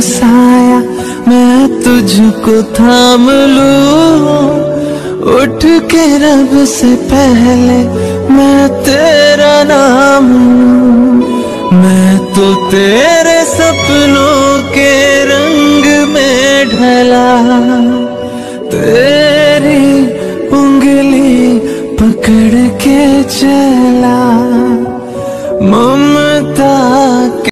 साया मैं तुझको थाम लूँ। उठ के रब से पहले मैं तेरा नाम मैं तो तेरे सपनों के रंग में ढला। तेरी उंगली पकड़ के चला। ममता